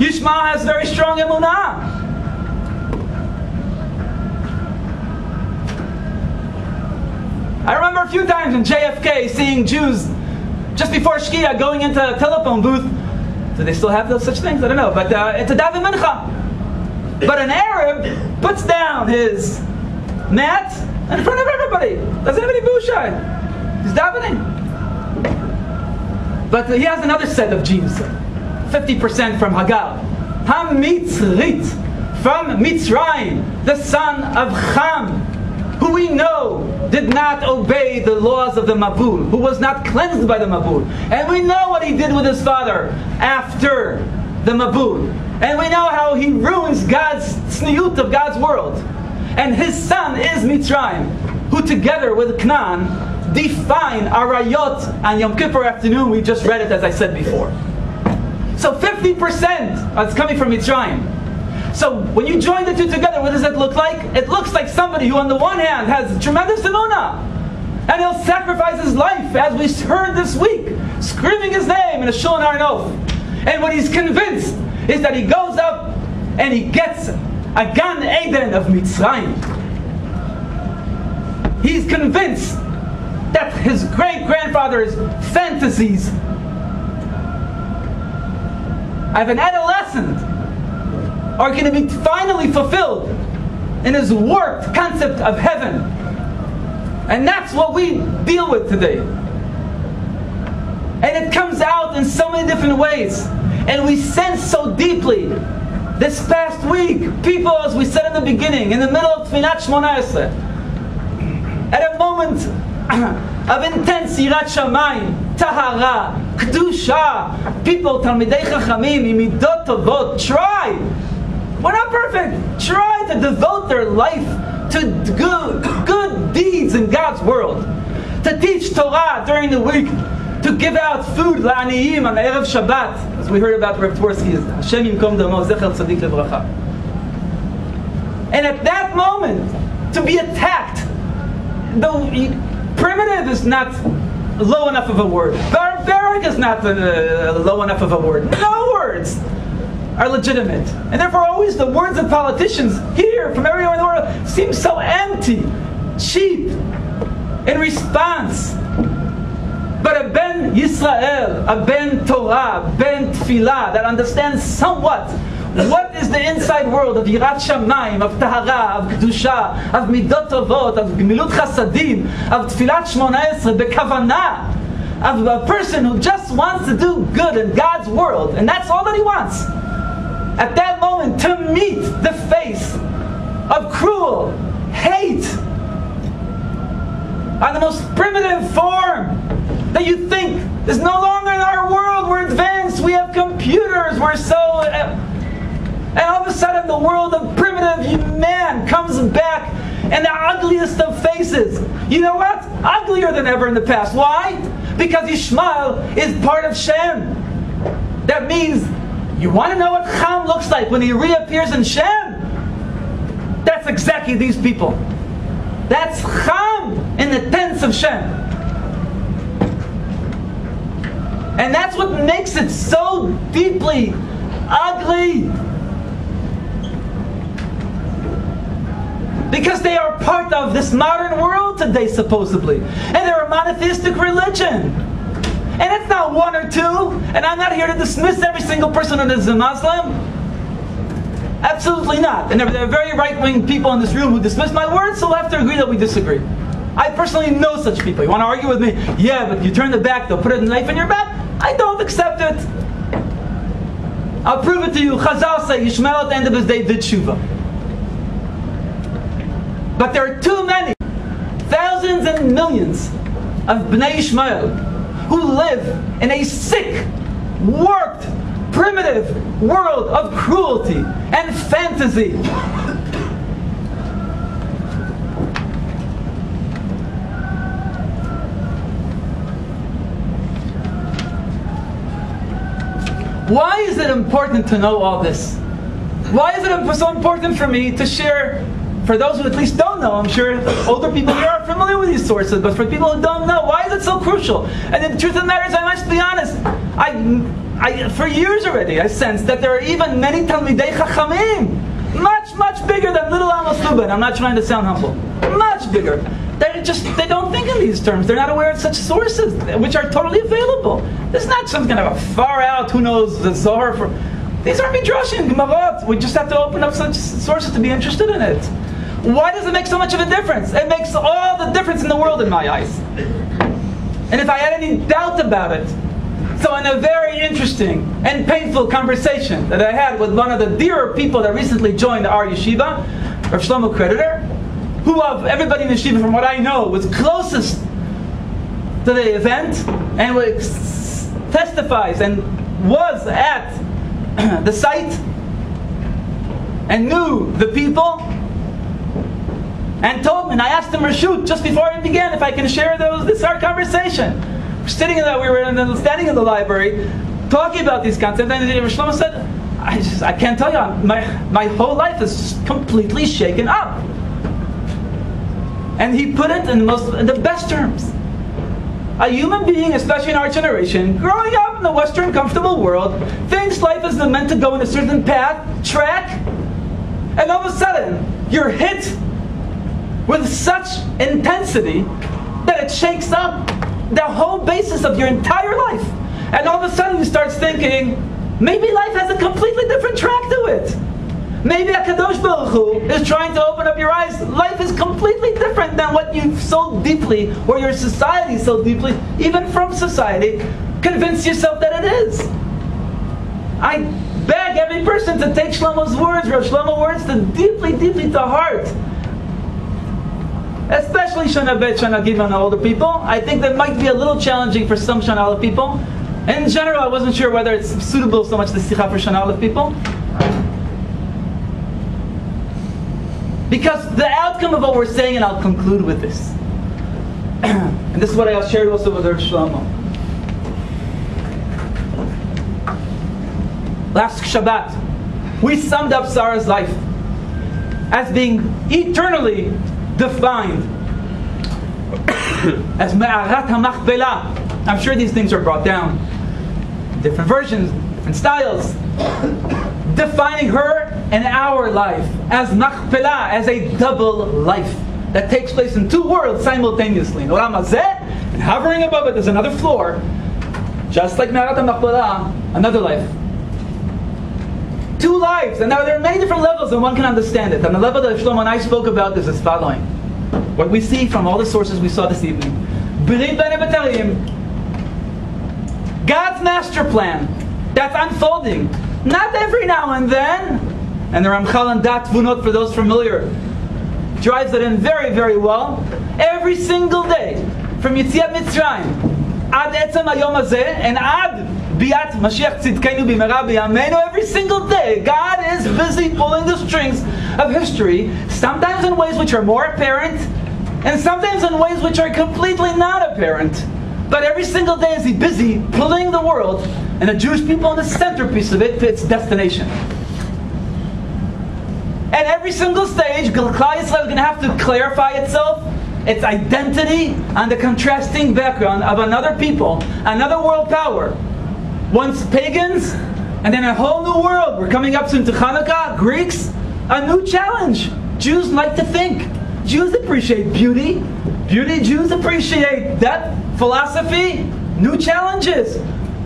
Yishmael has very strong emunah. I remember a few times in JFK seeing Jews just before Shkia going into a telephone booth. Do they still have those such things? I don't know. But uh, it's a David Mincha. But an Arab puts down his mat in front of everybody. Doesn't have any busha. He's davening. But he has another set of genes. 50% from Hagar. Hamitzrit, from Mitzrayim, the son of Ham, who we know did not obey the laws of the Mabul, who was not cleansed by the Mabul. And we know what he did with his father after the Mabul. And we know how he ruins God's sniut of God's world. And his son is Mitzrayim, who together with Canaan define Arayot on Yom Kippur afternoon. We just read it as I said before. So 50% is coming from Mitzrayim. So when you join the two together, what does it look like? It looks like somebody who on the one hand has tremendous emunah, and he'll sacrifice his life, as we heard this week, screaming his name in a shul in Har Nof. And what he's convinced is that he goes up and he gets a Gan Eden of Mitzrayim. He's convinced that his great grandfather's fantasies of an adolescent are going to be finally fulfilled in his warped concept of heaven. And that's what we deal with today. And it comes out in so many different ways. And we sense so deeply. This past week, people, as we said in the beginning, in the middle of Tfinat Shmoneh at a moment of intense Yirat Shamayim, Tahara, Kedusha, people, Talmidei Chachamim, Imidot Tovot, try we're not perfect. Try to devote their life to good, good deeds in God's world. To teach Torah during the week. To give out food la'aniyim on Erev Shabbat. As we heard about Rav Twersky, Hashem Yimkom Damo Zecher Tzadik Levracha. And at that moment, to be attacked, the primitive is not low enough of a word. Barbaric is not uh, low enough of a word. No words are legitimate. And therefore, always the words of politicians here from everywhere in the world seem so empty, cheap, in response. But a Ben Yisrael, a Ben Torah, Ben Tfilah, that understands somewhat what is the inside world of Yirat Shamayim, of Tahara, of Kedusha, of Midot Tovot, of Gemilut Chasadim, of Tfilat Shmona Esrei, Bekavana, of a person who just wants to do good in God's world, and that's all that he wants. At that moment to meet the face of cruel hate on the most primitive form that you think is no longer in our world. We're advanced, we have computers, we're so. Uh, and all of a sudden, the world of primitive man comes back in the ugliest of faces. You know what? Uglier than ever in the past. Why? Because Ishmael is part of Shem. That means you want to know what Ham looks like when he reappears in Shem? That's exactly these people. That's Ham in the tents of Shem. And that's what makes it so deeply ugly. Because they are part of this modern world today, supposedly. And they're a monotheistic religion. And it's not one or two. And I'm not here to dismiss every single person that is a Muslim. Absolutely not. And there are very right-wing people in this room who dismiss my words, so we'll have to agree that we disagree. I personally know such people. You want to argue with me? Yeah, but you turn the back, they'll put a knife in your back. I don't accept it. I'll prove it to you. Chazal say Yishmael at the end of his day did tshuva. But there are too many, thousands and millions of Bnei Ishmael who live in a sick, warped, primitive world of cruelty and fantasy. Why is it important to know all this? Why is it so important for me to share? For those who at least don't know, I'm sure older people here are familiar with these sources, but for people who don't know, why is it so crucial? And the truth of the matter is, I must be honest, I, I, for years already, I sense that there are even many Talmidei Chachamim, much, much bigger than little Amos Luban. I'm not trying to sound humble. Much bigger. Just they don't think in these terms. They're not aware of such sources, which are totally available. This is not some kind of a far out, who knows, the Zohar. For, these are midrashim, gemarot. We just have to open up such sources to be interested in it. Why does it make so much of a difference? It makes all the difference in the world in my eyes. And if I had any doubt about it, so in a very interesting and painful conversation that I had with one of the dearer people that recently joined our yeshiva, Rav Shlomo Creditor, who of everybody in the yeshiva, from what I know, was closest to the event and testifies and was at the site and knew the people and told me, and I asked him Rashut just before it began if I can share those, this our conversation. We're sitting in the, we were in the, standing in the library talking about these concepts, and Shlomo said, I just I can't tell you, my my whole life is completely shaken up. And he put it in the most in the best terms. A human being, especially in our generation, growing up in the Western comfortable world, thinks life is meant to go in a certain path, track, and all of a sudden you're hit with such intensity that it shakes up the whole basis of your entire life. And all of a sudden you start thinking, maybe life has a completely different track to it. Maybe a Baruch Hu is trying to open up your eyes. Life is completely different than what you've so deeply, or your society so deeply, even from society, convince yourself that it is. I beg every person to take Shlomo's words, Rav Shlomo words, to deeply, deeply to heart. Especially Shana Bet, Shana Gimel, older people. I think that might be a little challenging for some Shana people. In general, I wasn't sure whether it's suitable so much to Sikha for Shana people. Because the outcome of what we're saying, and I'll conclude with this. and this is what I shared also with Rav Shlomo. Last Shabbat, we summed up Sarah's life as being eternally defined as Me'arat HaMachpelah. I'm sure these things are brought down. Different versions, different styles defining her and our life as machpelah, as a double life that takes place in two worlds simultaneously. In Olam Hazeh, and hovering above it, there's another floor, just like Me'arat machpelah, another life. Two lives, and now there are many different levels, and one can understand it. And the level that Shlomo and I spoke about is as following. What we see from all the sources we saw this evening. God's master plan that's unfolding not every now and then. And the Ramchal and Da'at Tevunot, for those familiar, drives it in very, very well. Every single day, from Yetziat Mitzrayim, ad etzem hayom hazeh, and ad biat Mashiach tzidkenu b'mera b'yameinu, every single day, God is busy pulling the strings of history, sometimes in ways which are more apparent, and sometimes in ways which are completely not apparent. But every single day is he busy pulling the world and the Jewish people on the centerpiece of it to its destination. At every single stage, Klal Yisrael is going to have to clarify itself, its identity, on the contrasting background of another people, another world power. Once pagans, and then a whole new world. We're coming up soon to Hanukkah, Greeks, a new challenge. Jews like to think. Jews appreciate beauty. Beauty Jews appreciate depth, philosophy, new challenges.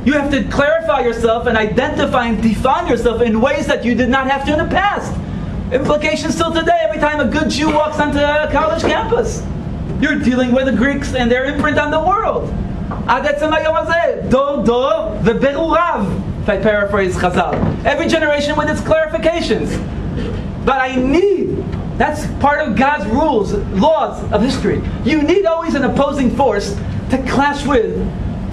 You have to clarify yourself and identify and define yourself in ways that you did not have to in the past. Implications still today, every time a good Jew walks onto a college campus. You're dealing with the Greeks and their imprint on the world. If I paraphrase Chazal. Every generation with its clarifications. But I need, that's part of God's rules, laws of history. You need always an opposing force to clash with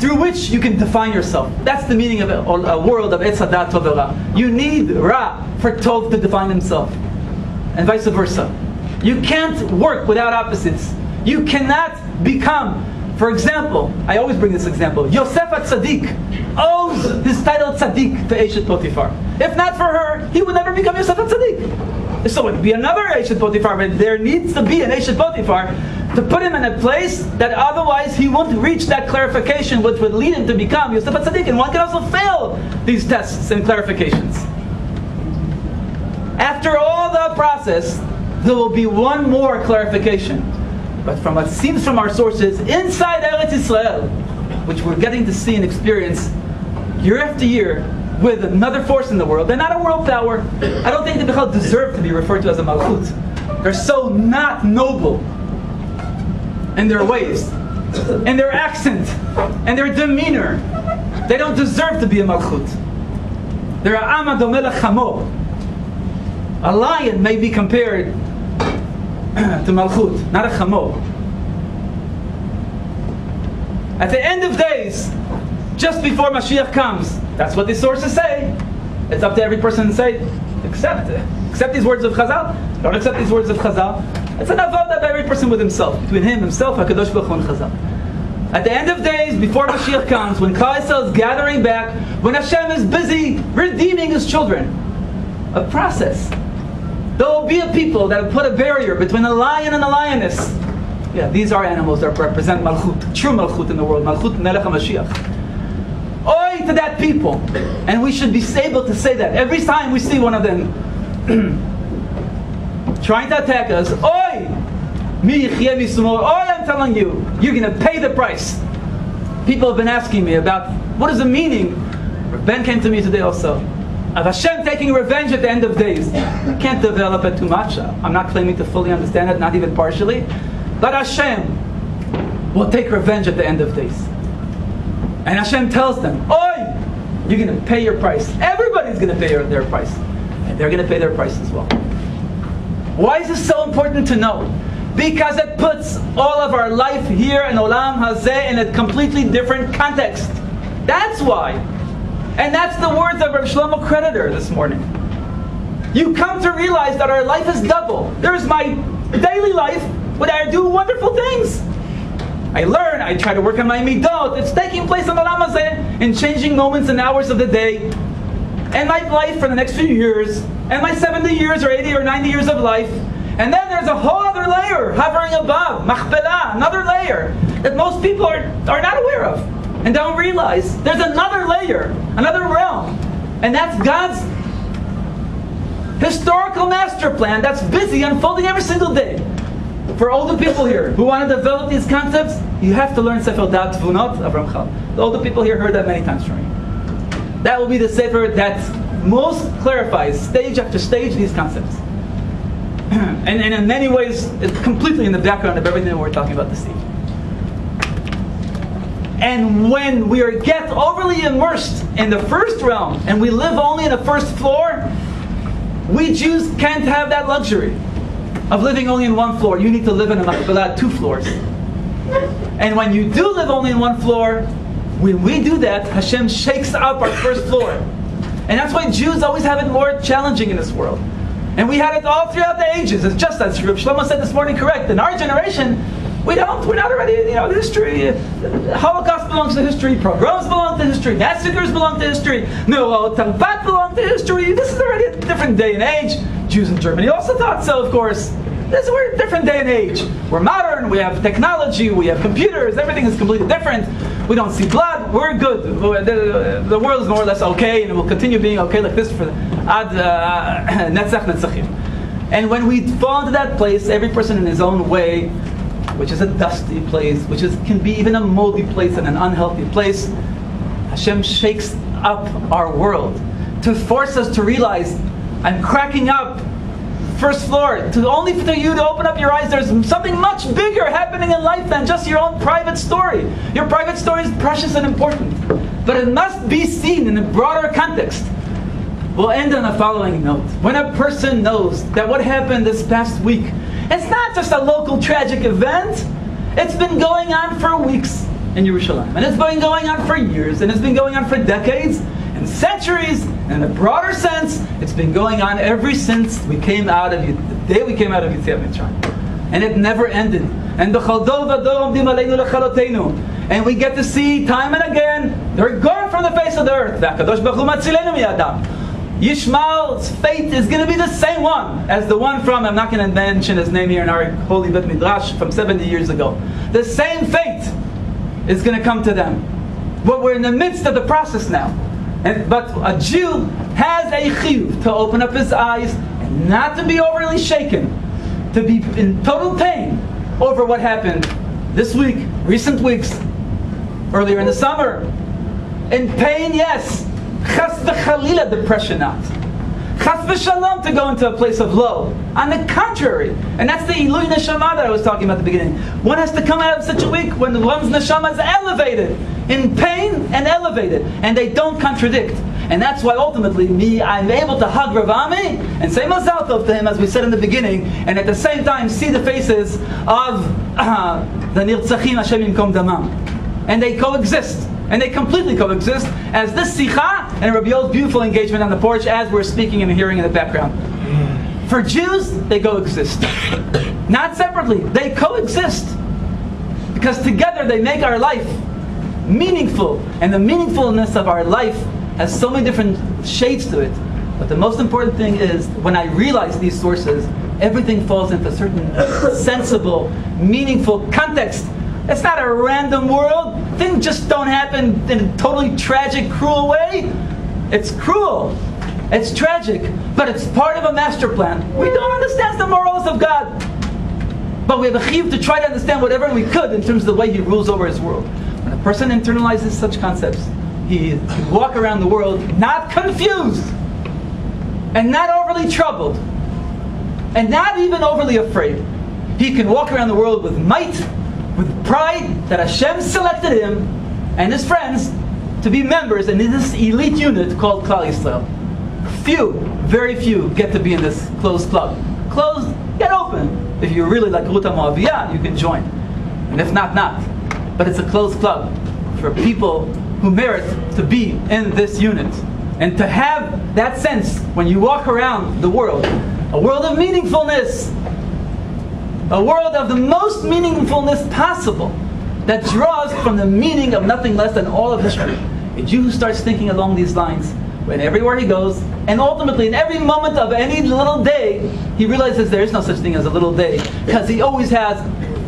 through which you can define yourself. That's the meaning of a, world of Etzadat Tov Ra. You need Ra for Tov to define himself, and vice versa. You can't work without opposites. You cannot become, for example, I always bring this example, Yosef at Tzaddik owes his title Tzaddik to Eshet Potifar. If not for her, he would never become Yosef at Tzaddik. So it would be another Eshet Potifar, but there needs to be an Eshet Potifar to put him in a place that otherwise he won't reach that clarification which would lead him to become Yosef Tzaddik. And one can also fail these tests and clarifications. After all the process, there will be one more clarification. But from what seems from our sources, inside Eretz Israel, which we're getting to see and experience year after year with another force in the world, they're not a world power. I don't think the they deserve to be referred to as a malchut. They're so not noble in their ways, in their accent, and their demeanor. They don't deserve to be a malchut. They're a amadomela chamo. A lion may be compared to malchut, not a chamo. At the end of days, just before Mashiach comes, that's what the sources say. It's up to every person to say, accept. Accept these words of Chazal. Don't accept these words of Chazal. It's an avodah by every person with himself, between him, himself, HaKadosh Baruch Hu, and Chazal. At the end of days, before Mashiach comes, when Klal is gathering back, when Hashem is busy redeeming His children, a process. There will be a people that have put a barrier between a lion and a lioness. Yeah, these are animals that represent Malchut, true Malchut in the world, Malchut Melech HaMashiach. Oi to that people. And we should be able to say that every time we see one of them trying to attack us. Oi! Mi oi, I'm telling you, you're going to pay the price. People have been asking me about what is the meaning. Ben came to me today also. Of Hashem taking revenge at the end of days. I can't develop it too much. I'm not claiming to fully understand it, not even partially. But Hashem will take revenge at the end of days. And Hashem tells them, Oi! You're going to pay your price. Everybody's going to pay their price. And they're going to pay their price as well. Why is this so important to know? Because it puts all of our life here in Olam Hazeh in a completely different context. That's why. And that's the words of Rav Shlomo Creditor this morning. You come to realize that our life is double. There's my daily life, where I do wonderful things. I learn, I try to work on my midot. It's taking place in Olam Hazeh in changing moments and hours of the day and my life for the next few years, and my 70 years or 80 or 90 years of life. And then there's a whole other layer hovering above, machpelah, another layer that most people are, are not aware of and don't realize. There's another layer, another realm, and that's God's historical master plan that's busy unfolding every single day. For older people here who want to develop these concepts, you have to learn Sefer Da'at Tevunot of Ramchal. The people here heard that many times from me. That will be the sefer that most clarifies stage after stage these concepts. and, and in many ways, it's completely in the background of everything that we're talking about this evening. And when we are, get overly immersed in the first realm and we live only in the first floor, we Jews can't have that luxury of living only in one floor. You need to live in a machpelah, two floors. And when you do live only in one floor, when we do that, Hashem shakes up our first floor. And that's why Jews always have it more challenging in this world. And we had it all throughout the ages. It's just as Rav Shlomo said this morning, correct. In our generation, we don't, we're not already, you know, history, Holocaust belongs to history, pogroms belong to history, massacres belong to history, no, Talpat belong to history. This is already a different day and age. Jews in Germany also thought so, of course. This we're a different day and age. We're modern. We have technology. We have computers. Everything is completely different. We don't see blood. We're good. The, the world is more or less okay, and it will continue being okay like this for ad uh, netzach netzachim. And when we fall into that place, every person in his own way, which is a dusty place, which is can be even a moldy place and an unhealthy place, Hashem shakes up our world to force us to realize I'm cracking up first floor, to only for you to open up your eyes, there's something much bigger happening in life than just your own private story. Your private story is precious and important, but it must be seen in a broader context. We'll end on the following note. When a person knows that what happened this past week, it's not just a local tragic event, it's been going on for weeks. in Jerusalem. And it's been going on for years, and it's been going on for decades and centuries, and in a broader sense, it's been going on ever since we came out of the day we came out of Yetziat Mitzrayim. And it never ended. And the and we get to see time and again, they're gone from the face of the earth. Yishmael's fate is going to be the same one as the one from, I'm not going to mention his name here in our holy Bet Midrash from 70 years ago. The same fate is going to come to them. But we're in the midst of the process now. And, but a Jew has a chiyuv to open up his eyes and not to be overly shaken, to be in total pain over what happened this week, recent weeks, earlier in the summer. In pain, yes, Chas v'chalila, depression not. Chas v'shalom, to go into a place of low. On the contrary, and that's the Ilui Neshama that I was talking about at the beginning. One has to come out of such a week when one's Neshama is elevated, in pain and elevated, and they don't contradict. And that's why ultimately, me, I'm able to hug Rav Ami and say Mazal Tov to him, as we said in the beginning, and at the same time see the faces of uh, the Nirtzachim Hashem Yimkom Damam. And they coexist and they completely coexist as this sikha and Rabbi Yoel's beautiful engagement on the porch as we're speaking and hearing in the background. For Jews, they coexist. Not separately, they coexist. Because together they make our life meaningful. And the meaningfulness of our life has so many different shades to it. But the most important thing is when I realize these sources, everything falls into a certain sensible, meaningful context it's not a random world. Things just don't happen in a totally tragic, cruel way. It's cruel. It's tragic, but it's part of a master plan. We don't understand the morals of God. But we have a chiv to try to understand whatever we could in terms of the way He rules over His world. When a person internalizes such concepts, he can walk around the world not confused and not overly troubled and not even overly afraid. He can walk around the world with might with pride that Hashem selected him and his friends to be members in this elite unit called Klal Yisrael. Few, very few, get to be in this closed club. Closed, get open. If you really like Ruta Moaviyah, you can join. And if not, not. But it's a closed club for people who merit to be in this unit. And to have that sense when you walk around the world, a world of meaningfulness, a world of the most meaningfulness possible that draws from the meaning of nothing less than all of history. A Jew who starts thinking along these lines, when everywhere he goes, and ultimately in every moment of any little day, he realizes there is no such thing as a little day, because he always has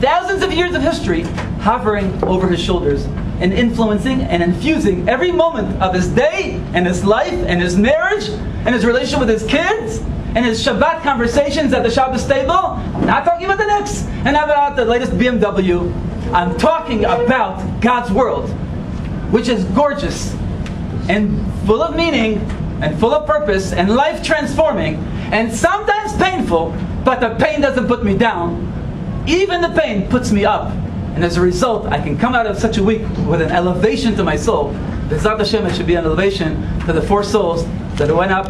thousands of years of history hovering over his shoulders and influencing and infusing every moment of his day and his life and his marriage and his relationship with his kids and his Shabbat conversations at the Shabbos table. Not talking about the Knicks and not about the latest BMW. I'm talking about God's world, which is gorgeous and full of meaning and full of purpose and life transforming and sometimes painful, but the pain doesn't put me down. Even the pain puts me up. And as a result, I can come out of such a week with an elevation to my soul. Bezat Hashem, it should be an elevation to the four souls that went up.